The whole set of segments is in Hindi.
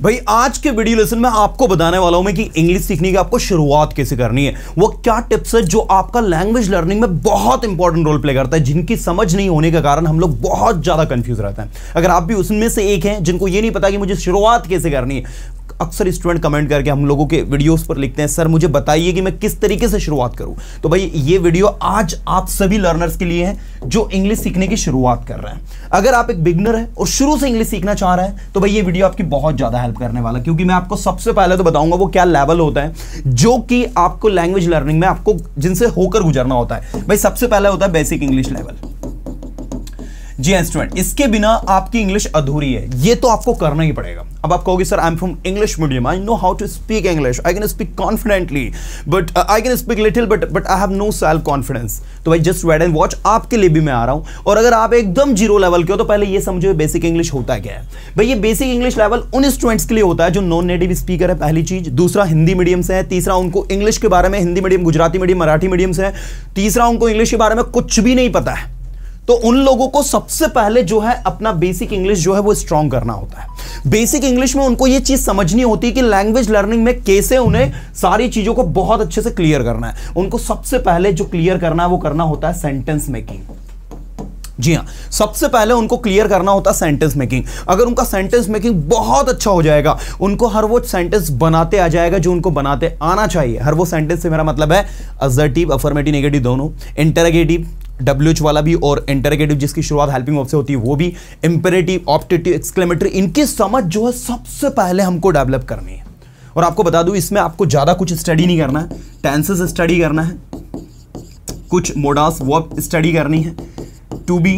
भाई, आज के वीडियो लेसन में आपको बताने वाला हूँ मैं कि इंग्लिश सीखने की आपको शुरुआत कैसे करनी है। वो क्या टिप्स है जो आपका लैंग्वेज लर्निंग में बहुत इंपॉर्टेंट रोल प्ले करता है, जिनकी समझ नहीं होने के कारण हम लोग बहुत ज़्यादा कंफ्यूज रहते हैं। अगर आप भी उसमें से एक हैं, जिनको ये नहीं पता कि मुझे शुरुआत कैसे करनी है अक्सर स्टूडेंट कमेंट करके हम लोगों के वीडियोस पर लिखते हैं, सर, मुझे बताइए कि मैं किस तरीके से शुरुआत करूँ? तो भाई, ये वीडियो आज आप सभी लर्नर्स के लिए है जो इंग्लिश सीखने की शुरुआत कर रहे हैं। अगर आप एक बिगनर है और शुरू से इंग्लिश सीखना चाह रहे हैं तो भाई, ये वीडियो आपकी बहुत ज़्यादा हेल्प करने वाला क्योंकि मैं आपको सबसे पहले तो बताऊँगा वो क्या लेवल होता है, जो कि आपको लैंग्वेज लर्निंग में आपको जिनसे होकर गुजरना होता है। भाई, सबसे पहले होता है बेसिक इंग्लिश लेवल जी हाँ स्टूडेंट इसके बिना आपकी इंग्लिश अधूरी है। ये तो आपको करना ही पड़ेगा। अब आप कहोगे, sir I am from English medium I know how to speak English I can speak confidently but I can speak little but but I have no self confidence तो भाई जस्ट वेड एंड वॉच आपके लिए भी मैं आ रहा हूँ। और अगर आप एकदम ज़ीरो लेवल के हो तो पहले ये समझो बेसिक इंग्लिश होता क्या है। भाई, ये बेसिक इंग्लिश लेवल उन स्टूडेंट्स के लिए होता है जो नॉन नेटिव स्पीकर है, पहली चीज़। दूसरा हिंदी मीडियम से है। तीसरा उनको इंग्लिश के बारे में, Hindi medium Gujarati medium Marathi medium से है। तीसरा उनको इंग्लिश के बारे में कुछ भी नहीं पता है। तो उन लोगों को सबसे पहले जो है अपना बेसिक इंग्लिश जो है वो स्ट्रांग करना होता है। बेसिक इंग्लिश में उनको ये चीज़ समझनी होती है कि लैंग्वेज लर्निंग में कैसे उन्हें सारी चीज़ों को बहुत अच्छे से क्लियर करना है। उनको सबसे पहले जो क्लियर करना है वो करना होता है सेंटेंस मेकिंग जी हाँ सबसे पहले उनको क्लियर करना होता है सेंटेंस मेकिंग अगर उनका सेंटेंस मेकिंग बहुत अच्छा हो जाएगा, उनको हर वो सेंटेंस बनाते आ जाएगा जो उनको बनाते आना चाहिए। हर वो सेंटेंस से मेरा मतलब है असर्टिव अफर्मेटिव नेगेटिव दोनों। इंटरगेटिव डब्ल्यू वाला भी और इंटरगेटिव जिसकी शुरुआत हेल्पिंग ऑफ़ से होती है, वो भी इंपेरेटिव ऑप्टेटिव एक्सक्लेमेटरी इनकी समझ जो है सबसे पहले हमको डेवलप करनी है। और आपको बता दूँ, इसमें आपको ज़्यादा कुछ स्टडी नहीं करना है। टेंसेस स्टडी करना है। कुछ मोडास वर्ब स्टडी करनी है। टू बी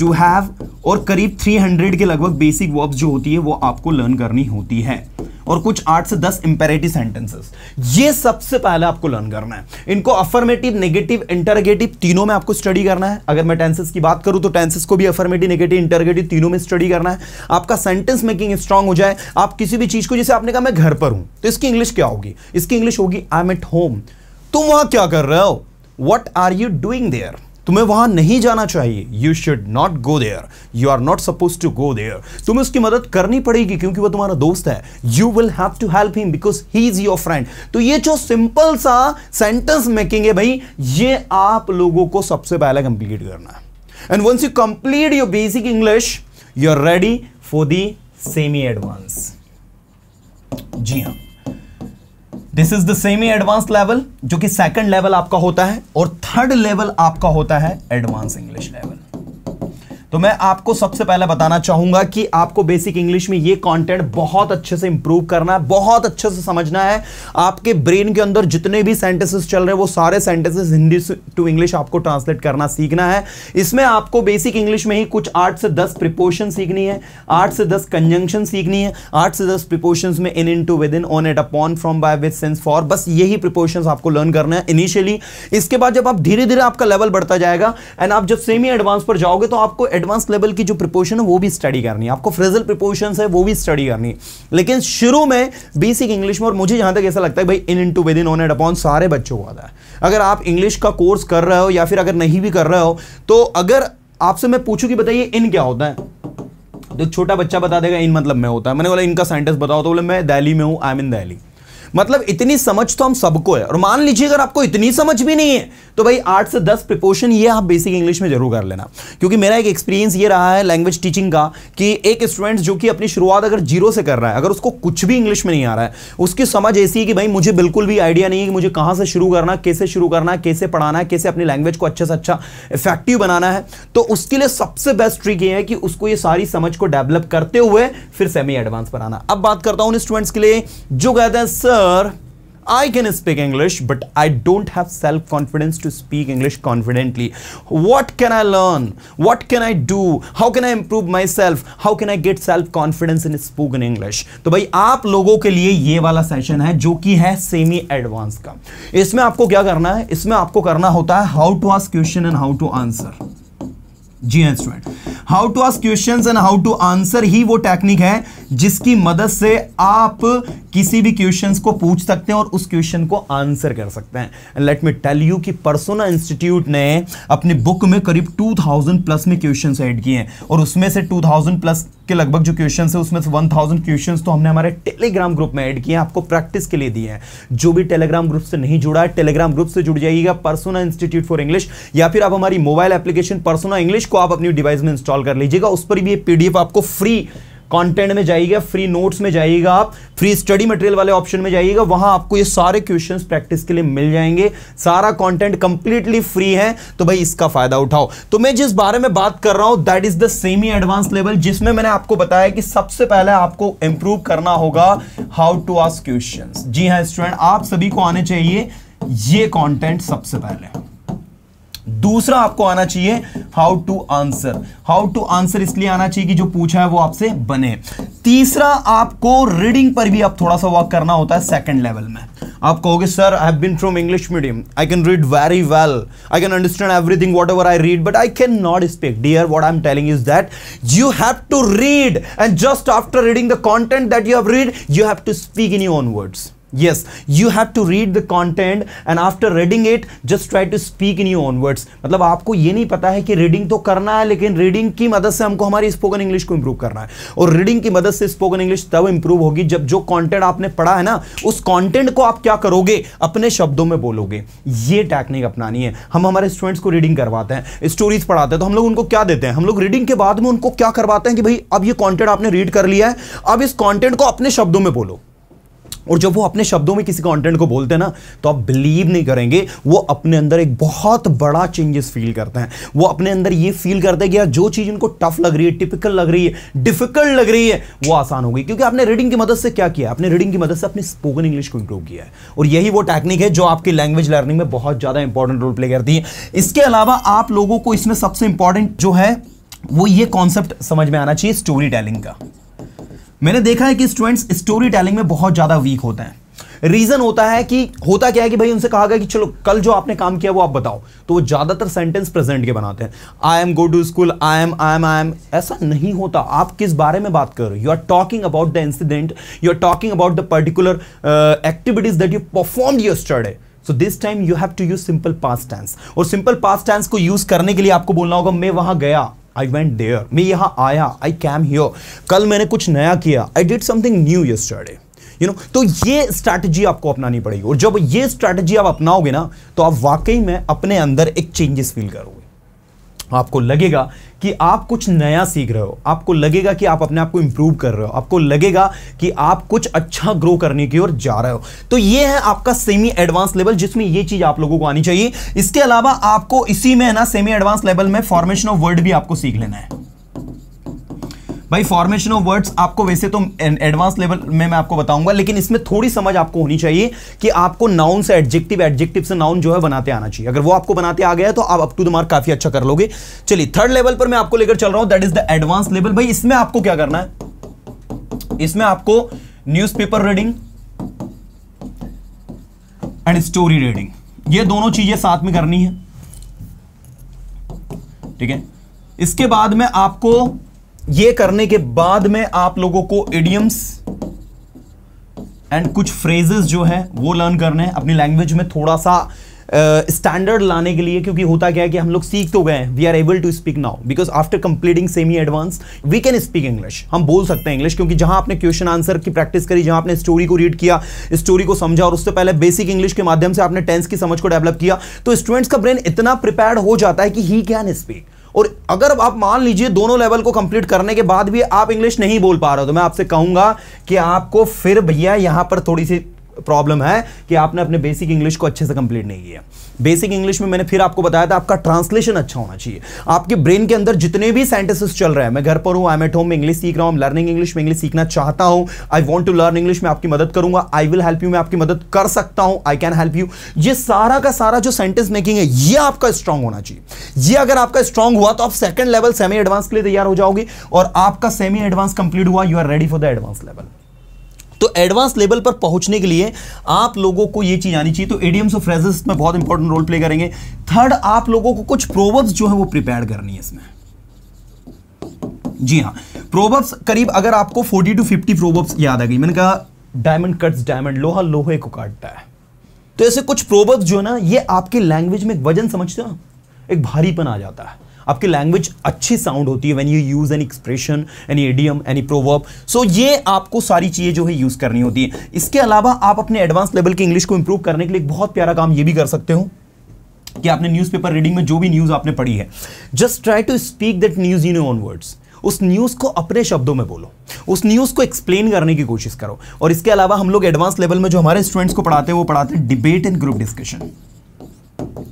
टू हैव और करीब 300 के लगभग बेसिक वर्ब्स जो होती है, वो आपको लर्न करनी होती है। और कुछ आठ से दस इंपेरेटिव सेंटेंसेस ये सबसे पहले आपको लर्न करना है. इनको अफर्मेटिव नेगेटिव इंटरगेटिव तीनों में आपको स्टडी करना है. अगर मैं टेंसेस की बात करूँ तो टेंसेस को भी अफर्मेटिव नेगेटिव इंटरगेटिव तीनों में स्टडी करना है. आपका सेंटेंस मेकिंग स्ट्रांग हो जाए. आप किसी भी चीज़ को, जैसे आपने कहा, मैं घर पर हूँ तो इसकी इंग्लिश क्या होगी? इसकी इंग्लिश होगी आई एम एट होम तुम वहाँ क्या कर रहे हो? What are you doing there तुम्हें वहाँ नहीं जाना चाहिए। You should not go there you are not suppose to go there तुम्हें उसकी मदद करनी पड़ेगी क्योंकि वो तुम्हारा दोस्त है। You will have to help him because he is your friend तो ये जो सिंपल सा सेंटेंस मेकिंग है भाई, ये आप लोगों को सबसे पहले कंप्लीट करना है। And once you complete your basic English you are ready for the semi advance जी हाँ। This is the semi advance level जो कि सेकंड लेवल आपका होता है, और थर्ड लेवल आपका होता है एडवांस इंग्लिश लेवल तो मैं आपको सबसे पहले बताना चाहूँगा कि आपको बेसिक इंग्लिश में ये कंटेंट बहुत अच्छे से इंप्रूव करना है, बहुत अच्छे से समझना है। आपके ब्रेन के अंदर जितने भी सेंटेंसेस चल रहे हैं, वो सारे सेंटेंसेस हिंदी टू इंग्लिश आपको ट्रांसलेट करना सीखना है। इसमें आपको बेसिक इंग्लिश में ही कुछ आठ से दस प्रिपोशन सीखनी है, आठ से दस कंजंक्शन सीखनी है, आठ से दस प्रिपोशन में in in to with in on at upon from by with since for बस यही प्रिपोशन आपको लर्न करना है इनिशियली इसके बाद जब आप धीरे धीरे आपका लेवल बढ़ता जाएगा एंड आप जब सेमी एडवांस पर जाओगे तो आपको एडवांस लेवल की जो प्रिपोशन है, वो भी स्टडी करनी है। आपको फ्रेजल प्रिपोशन है, वो भी स्टडी करनी है। लेकिन शुरू में बेसिक इंग्लिश में, और मुझे जहाँ तक ऐसा लगता है, भाई in in to with in on at upon सारे बच्चों को आता है। अगर आप इंग्लिश का कोर्स कर रहे हो, या फिर अगर नहीं भी कर रहे हो तो अगर आपसे मैं पूछूँ कि बताइए इन क्या होता है? तो छोटा बच्चा बता देगा इन मतलब मैं होता है। मैंने बोला इनका साइंटिस्ट बताओ तो बोले, मैं दिल्ली में हूँ आई एम इन दिल्ली। मतलब इतनी समझ तो हम सबको है। और मान लीजिए अगर आपको इतनी समझ भी नहीं है तो भाई आठ से दस प्रिपोशन ये आप बेसिक इंग्लिश में ज़रूर कर लेना। क्योंकि मेरा एक एक्सपीरियंस ये रहा है लैंग्वेज टीचिंग का कि एक स्टूडेंट जो कि अपनी शुरुआत अगर ज़ीरो से कर रहा है, अगर उसको कुछ भी इंग्लिश में नहीं आ रहा है, उसकी समझ ऐसी है कि भाई मुझे बिल्कुल भी आइडिया नहीं है कि मुझे कहाँ से शुरू करना, कैसे शुरू करना, कैसे पढ़ाना है, कैसे अपनी लैंग्वेज को अच्छे से अच्छा इफ़ेक्टिव बनाना है। तो उसके लिए सबसे बेस्ट ट्रिक ये है कि उसको ये सारी समझ को डेवलप करते हुए फिर सेमी एडवांस बनाना। अब बात करता हूँ स्टूडेंट्स के लिए जो कहते हैं sir sir I can speak English but I don't have self confidence to speak English confidently what can I learn what can I do how can I improve myself how can I get self confidence in spoken English तो भाई, आप लोगों के लिए ये वाला सेशन है, जो कि है सेमी एडवांस का। इसमें आपको क्या करना है? इसमें आपको करना होता है how to ask question and how to answer जी हाँ student how to ask question and how to answer ही वो टेक्निक है जिसकी मदद से आप किसी भी क्वेश्चंस को पूछ सकते हैं और उस क्वेश्चन को आंसर कर सकते हैं। लेट मी टेल यू कि परसोना इंस्टीट्यूट ने अपनी बुक में करीब 2000 प्लस में क्वेश्चंस ऐड किए हैं। और उसमें से 2000 प्लस के लगभग जो क्वेश्चन है, उसमें से 1000 क्वेश्चंस तो हमने हमारे टेलीग्राम ग्रुप में ऐड किए हैं, आपको प्रैक्टिस के लिए दिए हैं। जो भी टेलीग्राम ग्रुप से नहीं जुड़ा है टेलीग्राम ग्रुप से जुड़ जाइएगा परसोना इंस्टीट्यूट फॉर इंग्लिश या फिर आप हमारी मोबाइल एप्लीकेशन परसोना इंग्लिश को आप अपनी डिवाइस में इंस्टॉल कर लीजिएगा। उस पर भी पीडीएफ आपको फ्री कंटेंट में जाइएगा फ्री नोट्स में जाइएगा आप फ्री स्टडी मटेरियल वाले ऑप्शन में जाइएगा, वहाँ आपको ये सारे क्वेश्चंस प्रैक्टिस के लिए मिल जाएँगे। सारा कंटेंट कंप्लीटली फ्री है तो भाई इसका फ़ायदा उठाओ। तो मैं जिस बारे में बात कर रहा हूँ that is the semi advance level जिसमें मैंने आपको बताया कि सबसे पहले आपको इंप्रूव करना होगा हाउ टू आस्क क्वेश्चन जी हाँ स्टूडेंट आप सभी को आने चाहिए, ये कॉन्टेंट सबसे पहले। दूसरा आपको आना चाहिए how to answer how to answer इसलिए आना चाहिए कि जो पूछा है वो आपसे बने. तीसरा, आपको रीडिंग पर भी आप थोड़ा सा वर्क करना होता है सेकंड लेवल में. आप कहोगे sir I have been from English medium I can read very well I can understand everything whatever I read but I can not speak dear what I am telling is that you have to read and just after reading the content that you have read you have to speak in your own words yes, you have to read the content and after reading it, just try to speak in your own words. मतलब आपको ये नहीं पता है कि रीडिंग तो करना है, लेकिन रीडिंग की मदद से हमको हमारी स्पोकन इंग्लिश को इंप्रूव करना है। और रीडिंग की मदद से स्पोकन इंग्लिश तब इंप्रूव होगी जब जो कंटेंट आपने पढ़ा है ना, उस कंटेंट को आप क्या करोगे? अपने शब्दों में बोलोगे। ये टेक्निक अपनानी है। हम हमारे स्टूडेंट्स को रीडिंग करवाते हैं। स्टोरीज पढ़ाते हैं तो हम लोग उनको क्या देते हैं? हम लोग रीडिंग के बाद में उनको क्या करवाते हैं कि भाई, अब ये कॉन्टेंट आपने रीड कर लिया है, अब इस कॉन्टेंट को अपने शब्दों में बोलो। और जब वो अपने शब्दों में किसी कंटेंट को बोलते हैं ना तो आप बिलीव नहीं करेंगे, वो अपने अंदर एक बहुत बड़ा चेंजेस फील करते हैं। वो अपने अंदर ये फील करते हैं कि यार, जो चीज़ उनको टफ लग रही है टिपिकल लग रही है डिफ़िकल्ट लग रही है, वो आसान हो गई। क्योंकि आपने रीडिंग की मदद से क्या किया? आपने रीडिंग की मदद से अपनी स्पोकन इंग्लिश को इंप्रूव किया है। और यही वो टेक्निक है जो आपकी लैंग्वेज लर्निंग में बहुत ज़्यादा इंपॉर्टेंट रोल प्ले करती है। इसके अलावा आप लोगों को इसमें सबसे इंपॉर्टेंट जो है, वो ये कॉन्सेप्ट समझ में आना चाहिए स्टोरी टेलिंग का। मैंने देखा है कि स्टूडेंट्स स्टोरी टेलिंग में बहुत ज़्यादा वीक होते हैं। रीजन होता है कि, होता क्या है कि भाई उनसे कहा गया कि चलो, कल जो आपने काम किया वो आप बताओ। तो वो ज़्यादातर सेंटेंस प्रेजेंट के बनाते हैं। I am go to school I am I am I am I am होता। आप किस बारे में बात कर रहे हो? You are talking about the incident you are talking about the particular activities that you perform your study so this time you have to use simple past tense और सिंपल पास टेंस को यूज़ करने के लिए आपको बोलना होगा, मैं वहाँ गया। आई वेंट देयर मैं यहाँ आया. आई कैम हियर कल मैंने कुछ नया किया. I did something new yesterday you know तो ये स्ट्रैटेजी आपको अपनानी पड़ेगी. और जब ये स्ट्रैटेजी आप अपनाओगे ना तो आप वाकई में अपने अंदर एक चेंजेस फील करोगे. आपको लगेगा कि आप कुछ नया सीख रहे हो। आपको लगेगा कि आप अपने आप को इंप्रूव कर रहे हो। आपको लगेगा कि आप कुछ अच्छा ग्रो करने की ओर जा रहे हो। तो ये है आपका सेमी एडवांस लेवल जिसमें ये चीज़ आप लोगों को आनी चाहिए। इसके अलावा आपको इसी में है ना सेमी एडवांस लेवल में फॉर्मेशन ऑफ़ वर्ड भी आपको सीख लेना है। भाई फॉर्मेशन ऑफ़ वर्ड्स आपको वैसे तो एडवांस लेवल में मैं आपको बताऊँगा, लेकिन इसमें थोड़ी समझ आपको होनी चाहिए कि आपको नाउन से एडजेक्टिव एडजेक्टिव से नाउन जो है बनाते आना चाहिए। अगर वो आपको बनाते आ गया तो आप अप टू द मार्क काफ़ी अच्छा कर लोगे। चलिए थर्ड लेवल पर मैं आपको लेकर चल रहा हूँ that is the advance level भाई, इसमें आपको क्या करना है? इसमें आपको newspaper reading and story reading ये दोनों चीज़ें साथ में करनी है। ठीक है? इसके बाद में आपको ये करने के बाद में आप लोगों को इडियम्स एंड कुछ फ्रेजेस जो है वो लर्न करने हैं। अपनी लैंग्वेज में थोड़ा सा स्टैंडर्ड uh, लाने के लिए क्योंकि होता क्या है कि हम लोग सीख तो गए we are able to speak now because after completing semi advance we can speak English हम बोल सकते हैं इंग्लिश क्योंकि जहाँ आपने क्वेश्चन आंसर की प्रैक्टिस करी जहाँ आपने स्टोरी को रीड किया स्टोरी को समझा और उससे पहले बेसिक इंग्लिश के माध्यम से आपने टेंस की समझ को डेवलप किया तो स्टूडेंट्स का ब्रेन इतना प्रिपेयर हो जाता है कि ही कैन स्पीक और अगर आप मान लीजिए दोनों लेवल को कंप्लीट करने के बाद भी आप इंग्लिश नहीं बोल पा रहे हो तो मैं आपसे कहूँगा कि आपको फिर भैया यहाँ पर थोड़ी सी प्रॉब्लम है कि आपने अपने बेसिक इंग्लिश को अच्छे से कंप्लीट नहीं किया। बेसिक इंग्लिश में मैंने फिर आपको बताया था, आपका ट्रांसलेशन अच्छा होना चाहिए। आपके ब्रेन के अंदर जितने भी सेंटेंसेस चल रहे हैं, मैं घर पर हूँ आई एट होम में इंग्लिश सीख रहा हूँ लर्निंग इंग्लिश में इंग्लिश सीखना चाहता हूँ I want to learn English में आपकी मदद करूँगा आई विल हेल्प यू मैं आपकी मदद कर सकता हूँ आई कैन हेल्प यू ये सारा का सारा जो सेंटेंस मेकिंग है, ये आपका स्ट्रांग होना चाहिए। ये अगर आपका स्ट्रांग हुआ तो आप सेकंड लेवल सेमी एडवांस के लिए तैयार हो जाओगे और आपका सेमी एडवांस कंप्लीट हुआ you are ready for the advance level तो एडवांस लेवल पर पहुँचने के लिए आप लोगों को यह चीज़ आनी चाहिए। तो एडियम्स ऑफ़ फ्रेजेस में बहुत इंपॉर्टेंट रोल प्ले करेंगे। थर्ड आप लोगों को कुछ प्रोवर्ब्स जो है वो प्रिपेयर करनी है इसमें। जी हाँ प्रोबब्स करीब अगर आपको 40 टू 50 प्रोबब्स याद आ गई, मैंने कहा डायमंड कट्स डायमंड लोहा लोहे को काटता है। तो ऐसे कुछ प्रोबब्स जो है ना, ये आपके लैंग्वेज में एक वज़न समझते हो एक भारीपन आ जाता है। आपकी लैंग्वेज अच्छी साउंड होती है when you use an expression any idiom any proverb so ये आपको सारी चीज़ें जो है यूज़ करनी होती है। इसके अलावा आप अपने एडवांस लेवल की इंग्लिश को इंप्रूव करने के लिए एक बहुत प्यारा काम ये भी कर सकते हो कि आपने न्यूज़पेपर रीडिंग में जो भी न्यूज़ आपने पढ़ी है। Just try to speak that news in own words उस न्यूज़ को अपने शब्दों में बोलो। उस न्यूज़ को एक्सप्लेन करने की कोशिश करो। और इसके अलावा हम लोग एडवांस लेवल में जो हमारे स्टूडेंट्स को पढ़ाते हैं, वो पढ़ाते हैं डिबेट एंड ग्रुप डिस्कशन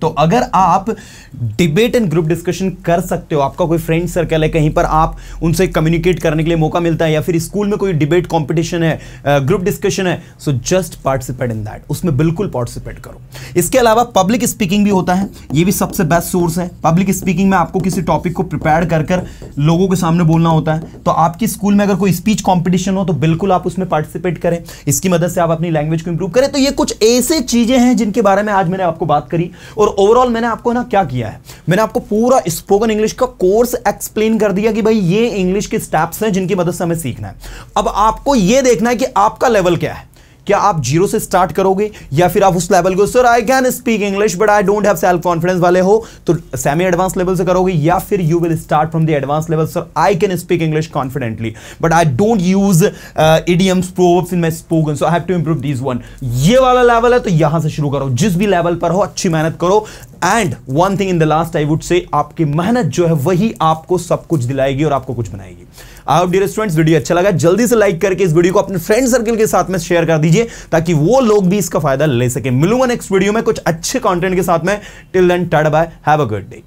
तो अगर आप डिबेट एंड ग्रुप डिस्कशन कर सकते हो, आपका कोई फ्रेंड सर्कल है, कहीं पर आप उनसे कम्युनिकेट करने के लिए मौका मिलता है या फिर स्कूल में कोई डिबेट कॉम्पिटिशन है ग्रुप डिस्कशन है so just participate in that उसमें बिल्कुल पार्टिसिपेट करो. इसके अलावा पब्लिक स्पीकिंग भी होता है. ये भी सबसे बेस्ट सोर्स है. पब्लिक स्पीकिंग में आपको किसी टॉपिक को प्रिपेयर कर कर लोगों के सामने बोलना होता है. तो आपकी स्कूल में अगर कोई स्पीच कॉम्पिटिशन हो तो बिल्कुल आप उसमें पार्टिसिपेट करें. इसकी मदद से आप अपनी लैंग्वेज को इंप्रूव करें. तो ये कुछ ऐसे चीज़ें हैं जिनके बारे में आज मैंने आपको बात करी. और ओवरऑल मैंने आपको ना क्या किया है? मैंने आपको पूरा स्पोकन इंग्लिश का कोर्स एक्सप्लेन कर दिया कि भाई ये इंग्लिश के स्टेप्स हैं जिनकी मदद से हमें सीखना है। अब आपको ये देखना है कि आपका लेवल क्या है। क्या आप ज़ीरो से स्टार्ट करोगे या फिर आप उस लेवल को sir I can speak English but I don't have self confidence वाले हो तो सेमी एडवांस लेवल से करोगे या फिर you will start from the advance level sir I can speak English confidently but I don't use idioms proverbs in my spoken so I have to improve this one ये वाला लेवल है तो यहाँ से शुरू करो। जिस भी लेवल पर हो, अच्छी मेहनत करो। And one thing in the last I would say आपकी मेहनत जो है, वही आपको सब कुछ दिलाएगी और आपको कुछ बनाएगी। I hope dear students video अच्छा लगा, जल्दी से लाइक करके इस वीडियो को अपने फ्रेंड सर्कल के साथ में शेयर कर दीजिए, ताकि वो लोग भी इसका फ़ायदा ले सके। मिलूँगा नेक्स्ट वीडियो में कुछ अच्छे कॉन्टेंट के साथ में। Till then tata bye have a good day